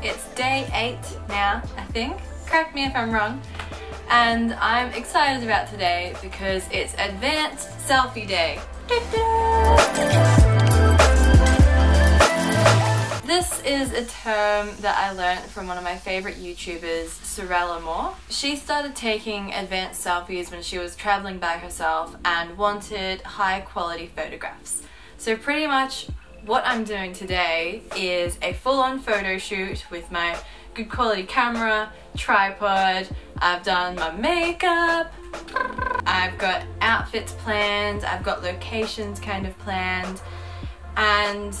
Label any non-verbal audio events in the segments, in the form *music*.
It's day eight now, I think. Correct me if I'm wrong. And I'm excited about today because it's Advanced Selfie Day. This is a term that I learned from one of my favorite YouTubers, Sorelle Amore. She started taking advanced selfies when she was traveling by herself and wanted high quality photographs. So pretty much what I'm doing today is a full-on photo shoot with my good quality camera, tripod, I've done my makeup, I've got outfits planned, I've got locations kind of planned, and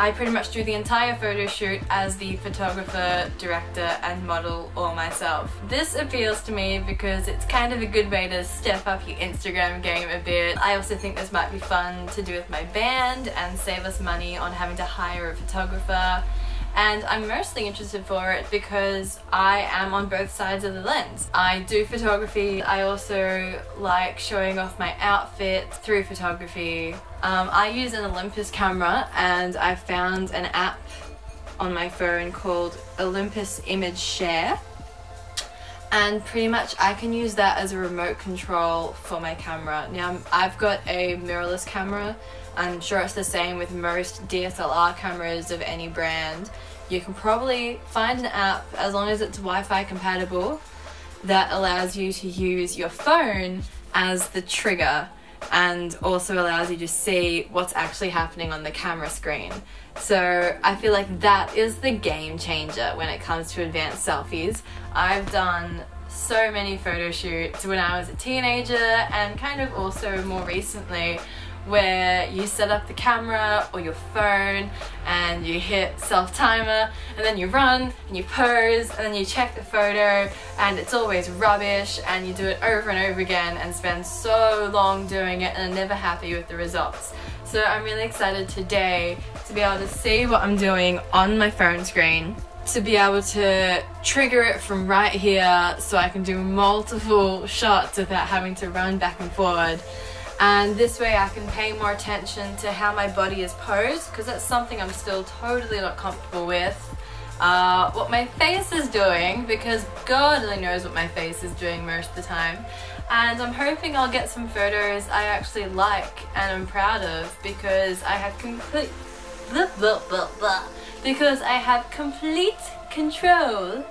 I pretty much do the entire photo shoot as the photographer, director and model all myself. This appeals to me because it's kind of a good way to step up your Instagram game a bit. I also think this might be fun to do with my band and save us money on having to hire a photographer and I'm mostly interested for it because I am on both sides of the lens. I do photography, I also like showing off my outfit through photography. Um, I use an Olympus camera and I found an app on my phone called Olympus Image Share and pretty much I can use that as a remote control for my camera. Now I've got a mirrorless camera I'm sure it's the same with most DSLR cameras of any brand. You can probably find an app, as long as it's Wi-Fi compatible, that allows you to use your phone as the trigger and also allows you to see what's actually happening on the camera screen. So I feel like that is the game changer when it comes to advanced selfies. I've done so many photo shoots when I was a teenager and kind of also more recently where you set up the camera or your phone and you hit self timer and then you run and you pose and then you check the photo and it's always rubbish and you do it over and over again and spend so long doing it and are never happy with the results. So I'm really excited today to be able to see what I'm doing on my phone screen to be able to trigger it from right here so I can do multiple shots without having to run back and forward and this way I can pay more attention to how my body is posed because that's something I'm still totally not comfortable with. Uh, what my face is doing because God only knows what my face is doing most of the time and I'm hoping I'll get some photos I actually like and I'm proud of because I have complete blah, blah, blah, blah, because I have complete control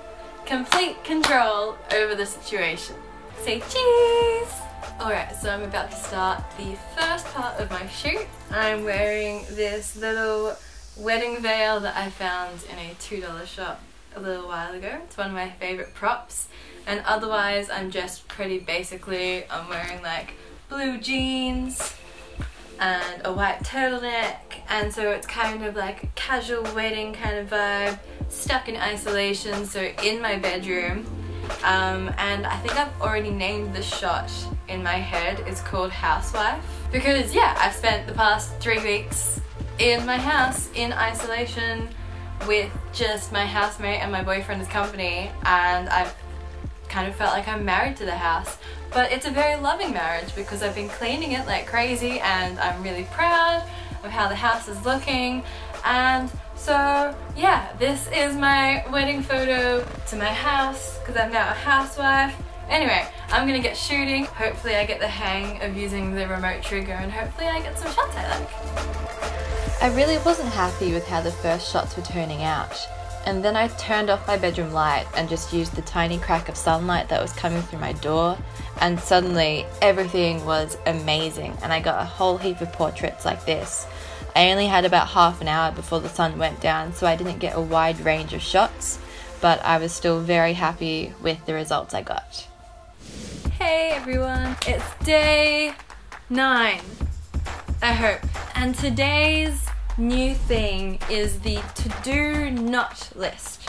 complete control over the situation. Say cheese! Alright, so I'm about to start the first part of my shoot. I'm wearing this little wedding veil that I found in a $2 shop a little while ago. It's one of my favourite props. And otherwise, I'm just pretty basically, I'm wearing like blue jeans and a white turtleneck. And so it's kind of like a casual wedding kind of vibe, stuck in isolation, so in my bedroom. Um, and I think I've already named the shot in my head It's called Housewife. Because yeah, I've spent the past three weeks in my house in isolation with just my housemate and my boyfriend's company and I've kind of felt like I'm married to the house. But it's a very loving marriage because I've been cleaning it like crazy and I'm really proud of how the house is looking and so yeah, this is my wedding photo to my house because I'm now a housewife. Anyway, I'm gonna get shooting. Hopefully I get the hang of using the remote trigger and hopefully I get some shots I like. I really wasn't happy with how the first shots were turning out. And then I turned off my bedroom light and just used the tiny crack of sunlight that was coming through my door. And suddenly everything was amazing and I got a whole heap of portraits like this. I only had about half an hour before the sun went down, so I didn't get a wide range of shots, but I was still very happy with the results I got. Hey everyone, it's day nine, I hope. And today's new thing is the to do not list.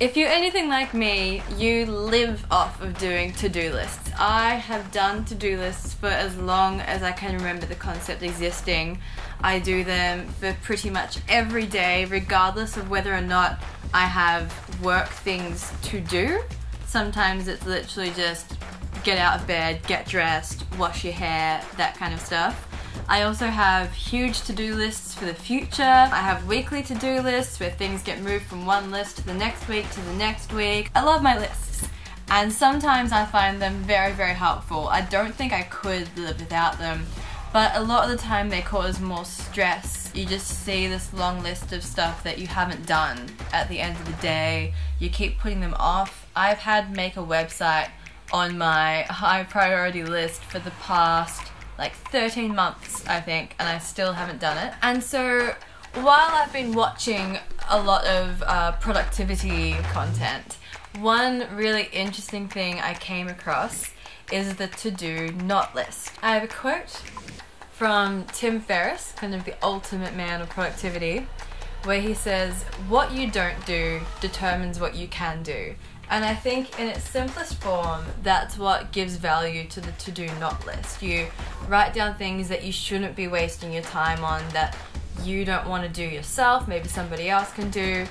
If you're anything like me, you live off of doing to-do lists. I have done to-do lists for as long as I can remember the concept existing. I do them for pretty much every day, regardless of whether or not I have work things to do. Sometimes it's literally just get out of bed, get dressed, wash your hair, that kind of stuff. I also have huge to-do lists for the future. I have weekly to-do lists where things get moved from one list to the next week to the next week. I love my lists. And sometimes I find them very, very helpful. I don't think I could live without them, but a lot of the time they cause more stress. You just see this long list of stuff that you haven't done at the end of the day. You keep putting them off. I've had make a website on my high priority list for the past like 13 months, I think, and I still haven't done it. And so while I've been watching a lot of uh, productivity content, one really interesting thing I came across is the to do not list. I have a quote from Tim Ferriss, kind of the ultimate man of productivity, where he says, What you don't do determines what you can do. And I think in its simplest form, that's what gives value to the to do not list. You write down things that you shouldn't be wasting your time on, that you don't want to do yourself, maybe somebody else can do,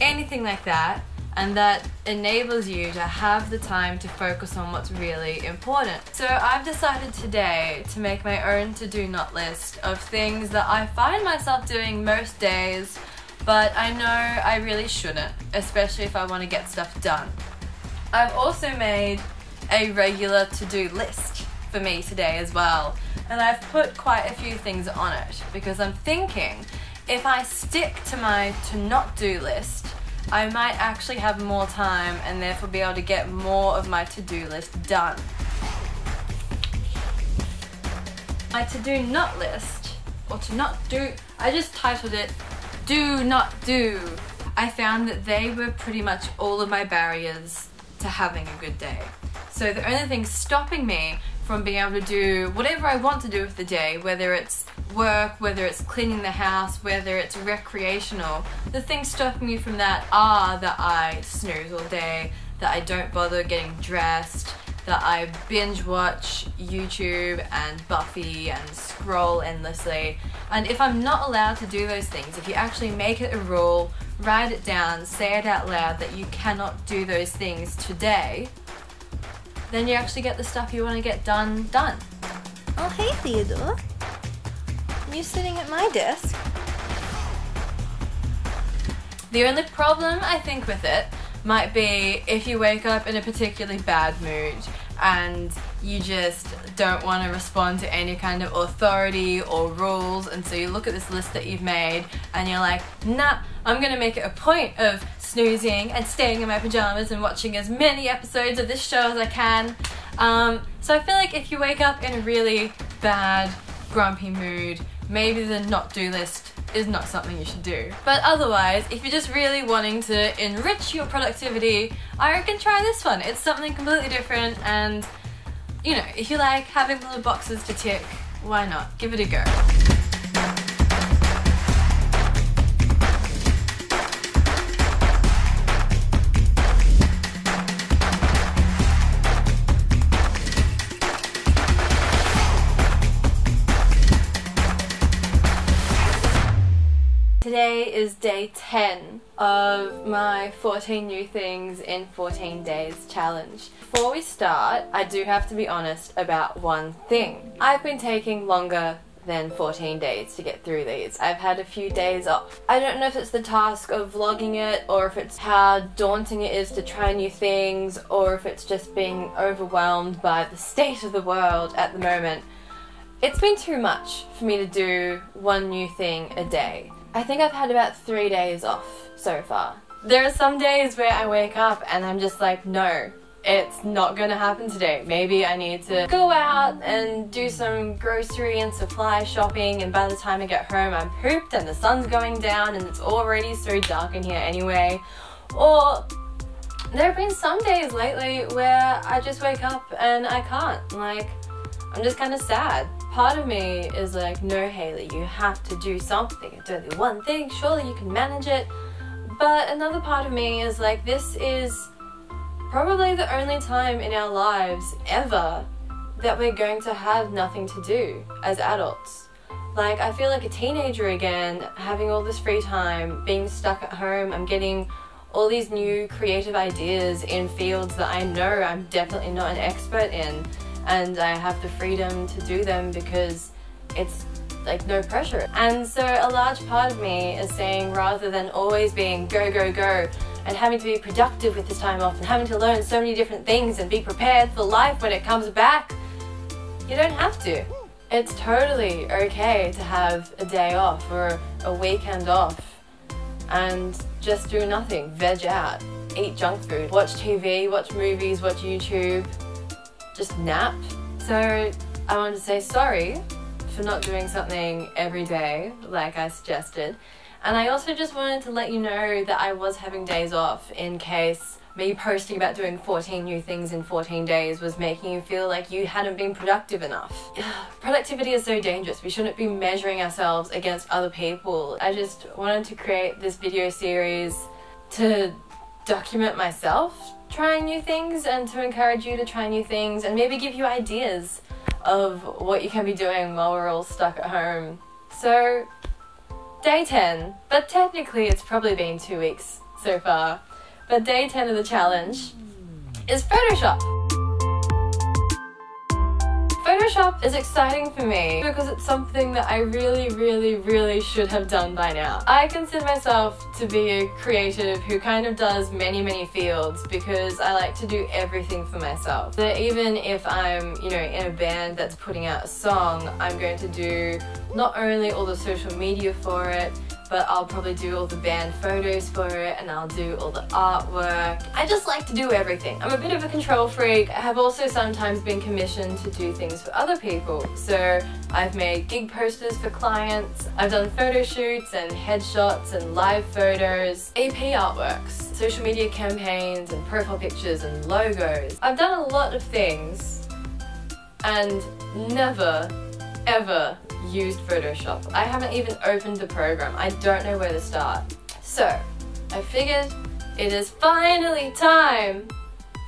anything like that. And that enables you to have the time to focus on what's really important. So I've decided today to make my own to do not list of things that I find myself doing most days but I know I really shouldn't, especially if I want to get stuff done. I've also made a regular to do list for me today as well, and I've put quite a few things on it because I'm thinking if I stick to my to not do list, I might actually have more time and therefore be able to get more of my to do list done. My to do not list, or to not do, I just titled it do not do. I found that they were pretty much all of my barriers to having a good day. So the only thing stopping me from being able to do whatever I want to do with the day, whether it's work, whether it's cleaning the house, whether it's recreational, the things stopping me from that are that I snooze all day, that I don't bother getting dressed, that I binge watch YouTube and Buffy and scroll endlessly. And if I'm not allowed to do those things, if you actually make it a rule, write it down, say it out loud that you cannot do those things today, then you actually get the stuff you want to get done done. Oh, hey, Theodore. You sitting at my desk? The only problem I think with it might be if you wake up in a particularly bad mood and you just don't want to respond to any kind of authority or rules and so you look at this list that you've made and you're like nah i'm going to make it a point of snoozing and staying in my pajamas and watching as many episodes of this show as i can um, so i feel like if you wake up in a really bad grumpy mood maybe the not do list is not something you should do. But otherwise, if you're just really wanting to enrich your productivity, I reckon try this one. It's something completely different and, you know, if you like having little boxes to tick, why not? Give it a go. Day 10 of my 14 new things in 14 days challenge. Before we start, I do have to be honest about one thing. I've been taking longer than 14 days to get through these. I've had a few days off. I don't know if it's the task of vlogging it or if it's how daunting it is to try new things or if it's just being overwhelmed by the state of the world at the moment. It's been too much for me to do one new thing a day. I think I've had about three days off so far. There are some days where I wake up and I'm just like, no, it's not gonna happen today. Maybe I need to go out and do some grocery and supply shopping and by the time I get home I'm pooped and the sun's going down and it's already so dark in here anyway. Or there have been some days lately where I just wake up and I can't. Like, I'm just kind of sad part of me is like, no, Haley, you have to do something. It's only one thing. Surely you can manage it. But another part of me is like, this is probably the only time in our lives ever that we're going to have nothing to do as adults. Like, I feel like a teenager again, having all this free time, being stuck at home. I'm getting all these new creative ideas in fields that I know I'm definitely not an expert in and I have the freedom to do them because it's like no pressure. And so a large part of me is saying rather than always being go, go, go, and having to be productive with this time off and having to learn so many different things and be prepared for life when it comes back, you don't have to. It's totally okay to have a day off or a weekend off and just do nothing, veg out, eat junk food, watch TV, watch movies, watch YouTube, just nap. So I wanted to say sorry for not doing something every day like I suggested. And I also just wanted to let you know that I was having days off in case me posting about doing 14 new things in 14 days was making you feel like you hadn't been productive enough. *sighs* Productivity is so dangerous. We shouldn't be measuring ourselves against other people. I just wanted to create this video series to document myself trying new things and to encourage you to try new things and maybe give you ideas of what you can be doing while we're all stuck at home. So, day 10, but technically it's probably been two weeks so far. But day 10 of the challenge is Photoshop. Photoshop is exciting for me because it's something that I really, really, really should have done by now. I consider myself to be a creative who kind of does many, many fields because I like to do everything for myself. That even if I'm, you know, in a band that's putting out a song, I'm going to do not only all the social media for it, but I'll probably do all the band photos for it and I'll do all the artwork. I just like to do everything. I'm a bit of a control freak. I have also sometimes been commissioned to do things for other people. So I've made gig posters for clients, I've done photo shoots and headshots and live photos, AP artworks, social media campaigns and profile pictures and logos. I've done a lot of things and never ever used Photoshop. I haven't even opened the program. I don't know where to start. So, I figured it is finally time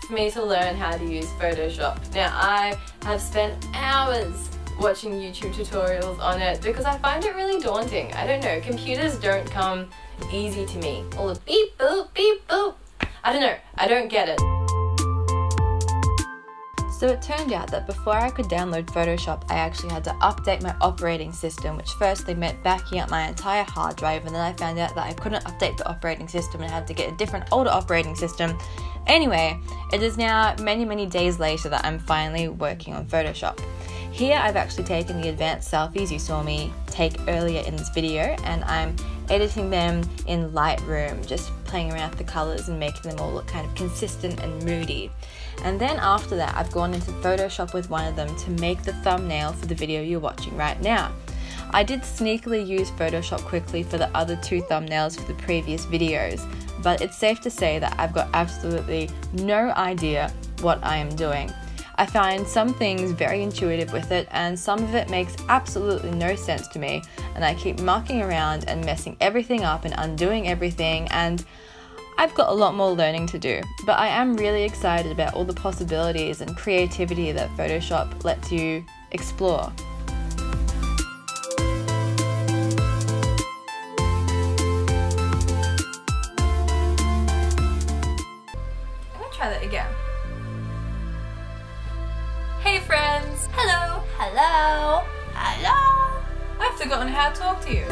for me to learn how to use Photoshop. Now, I have spent hours watching YouTube tutorials on it because I find it really daunting. I don't know, computers don't come easy to me. All the beep boop, beep boop. I don't know, I don't get it. So it turned out that before I could download Photoshop, I actually had to update my operating system, which firstly meant backing up my entire hard drive, and then I found out that I couldn't update the operating system and had to get a different older operating system. Anyway, it is now many, many days later that I'm finally working on Photoshop. Here I've actually taken the advanced selfies you saw me take earlier in this video and I'm editing them in Lightroom, just playing around with the colors and making them all look kind of consistent and moody. And then after that, I've gone into Photoshop with one of them to make the thumbnail for the video you're watching right now. I did sneakily use Photoshop quickly for the other two thumbnails for the previous videos, but it's safe to say that I've got absolutely no idea what I am doing. I find some things very intuitive with it, and some of it makes absolutely no sense to me, and I keep mucking around and messing everything up and undoing everything, and I've got a lot more learning to do, but I am really excited about all the possibilities and creativity that Photoshop lets you explore. To talk to you.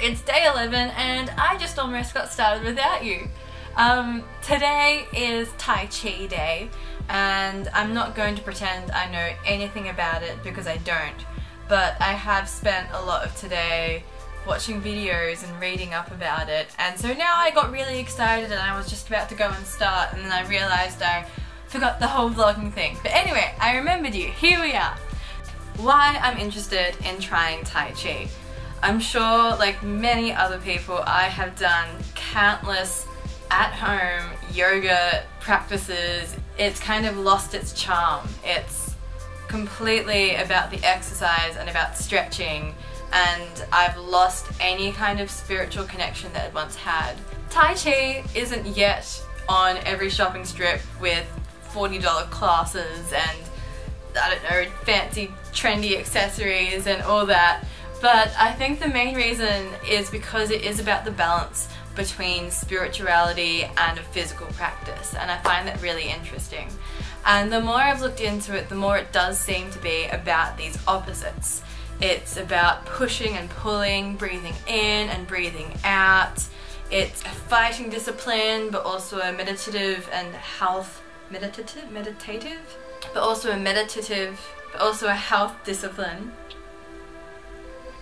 It's day 11 and I just almost got started without you. Um, today is Tai Chi day and I'm not going to pretend I know anything about it because I don't. But I have spent a lot of today watching videos and reading up about it and so now I got really excited and I was just about to go and start and then I realised I forgot the whole vlogging thing. But anyway, I remembered you. Here we are. Why I'm interested in trying Tai Chi. I'm sure, like many other people, I have done countless at-home yoga practices. It's kind of lost its charm. It's completely about the exercise and about stretching and I've lost any kind of spiritual connection that I once had. Tai Chi isn't yet on every shopping strip with $40 classes and I don't know, fancy trendy accessories and all that. But I think the main reason is because it is about the balance between spirituality and a physical practice and I find that really interesting. And the more I've looked into it, the more it does seem to be about these opposites. It's about pushing and pulling, breathing in and breathing out. It's a fighting discipline, but also a meditative and health meditative meditative, but also a meditative, but also a health discipline.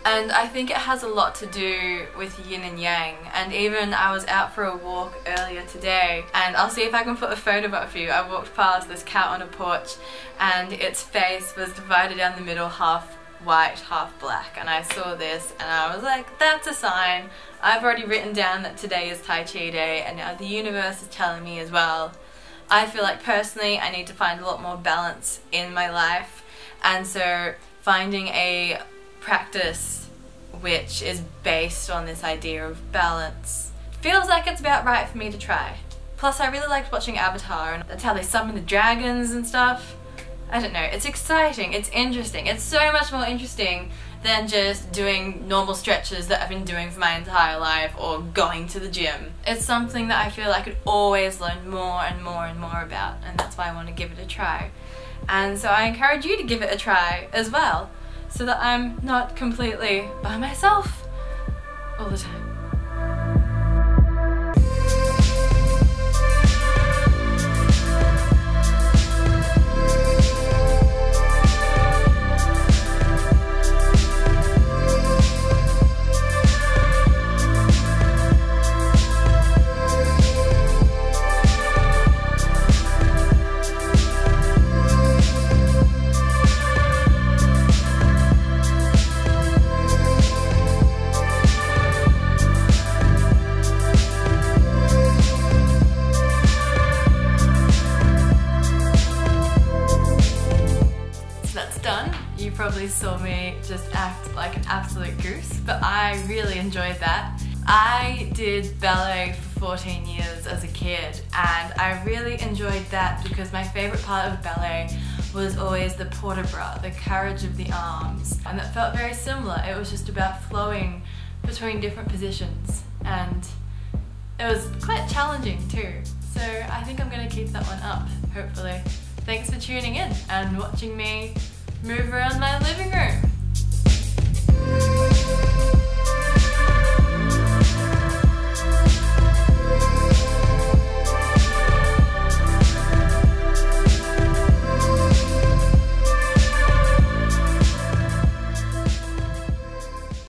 And I think it has a lot to do with yin and yang. And even I was out for a walk earlier today, and I'll see if I can put a photo up for you. I walked past this cat on a porch, and its face was divided down the middle, half white, half black. And I saw this, and I was like, that's a sign. I've already written down that today is Tai Chi Day, and now the universe is telling me as well. I feel like personally I need to find a lot more balance in my life, and so finding a practice which is based on this idea of balance feels like it's about right for me to try. Plus I really liked watching Avatar and that's how they summon the dragons and stuff. I don't know, it's exciting, it's interesting, it's so much more interesting than just doing normal stretches that I've been doing for my entire life or going to the gym. It's something that I feel I could always learn more and more and more about and that's why I want to give it a try. And so I encourage you to give it a try as well so that I'm not completely by myself all the time. I did ballet for 14 years as a kid and I really enjoyed that because my favorite part of ballet was always the port de bras, the carriage of the arms. And that felt very similar. It was just about flowing between different positions and it was quite challenging too. So I think I'm gonna keep that one up, hopefully. Thanks for tuning in and watching me move around my living room.